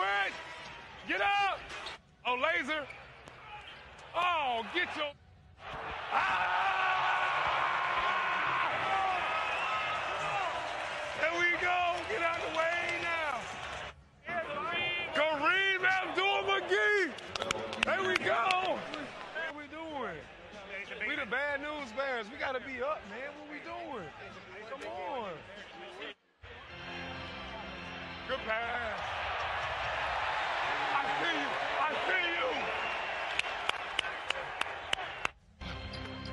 West! Get up! Oh, laser! Oh, get your. Ah! There we go! Get out of the way now! Kareem Abdul McGee! There we go! What we doing? We the bad news bears. We gotta be up, man. What we doing? Come on! Good pass.